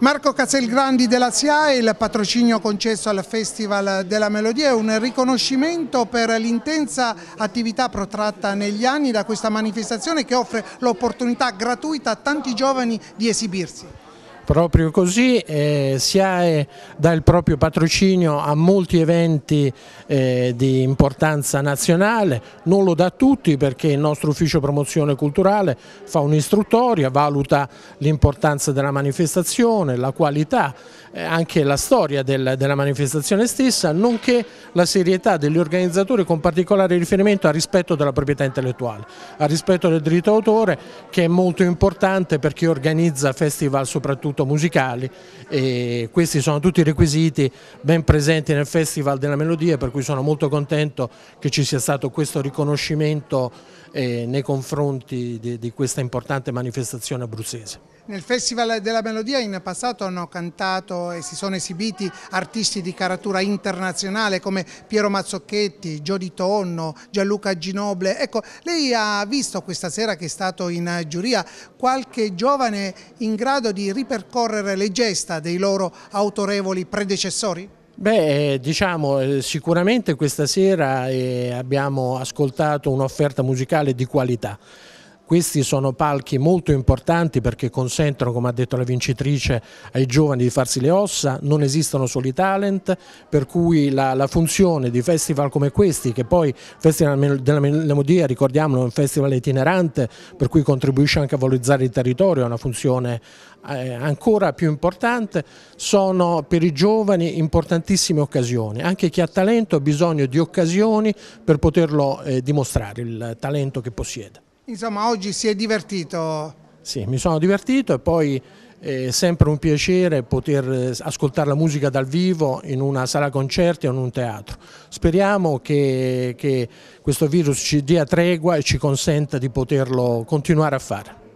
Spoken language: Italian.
Marco Caselgrandi della SIAE, il patrocinio concesso al Festival della Melodia è un riconoscimento per l'intensa attività protratta negli anni da questa manifestazione che offre l'opportunità gratuita a tanti giovani di esibirsi. Proprio così, eh, SIAE dà il proprio patrocinio a molti eventi eh, di importanza nazionale, non lo dà a tutti perché il nostro ufficio promozione culturale fa un'istruttoria, valuta l'importanza della manifestazione, la qualità, eh, anche la storia del, della manifestazione stessa, nonché la serietà degli organizzatori con particolare riferimento al rispetto della proprietà intellettuale, al rispetto del diritto d'autore che è molto importante per chi organizza festival soprattutto soprattutto musicali e questi sono tutti requisiti ben presenti nel Festival della Melodia per cui sono molto contento che ci sia stato questo riconoscimento eh, nei confronti di, di questa importante manifestazione abruzzese. Nel Festival della Melodia in passato hanno cantato e si sono esibiti artisti di caratura internazionale come Piero Mazzocchetti, Giodi Tonno, Gianluca Ginoble. Ecco, lei ha visto questa sera che è stato in giuria qualche giovane in grado di ripercorrere le gesta dei loro autorevoli predecessori? Beh, diciamo, eh, sicuramente questa sera eh, abbiamo ascoltato un'offerta musicale di qualità. Questi sono palchi molto importanti perché consentono, come ha detto la vincitrice, ai giovani di farsi le ossa, non esistono soli talent, per cui la, la funzione di festival come questi, che poi il Festival della Melodia, ricordiamolo, è un festival itinerante, per cui contribuisce anche a valorizzare il territorio, è una funzione eh, ancora più importante, sono per i giovani importantissime occasioni. Anche chi ha talento ha bisogno di occasioni per poterlo eh, dimostrare, il talento che possiede. Insomma, oggi si è divertito? Sì, mi sono divertito e poi è sempre un piacere poter eh, ascoltare la musica dal vivo in una sala concerti o in un teatro. Speriamo che, che questo virus ci dia tregua e ci consenta di poterlo continuare a fare.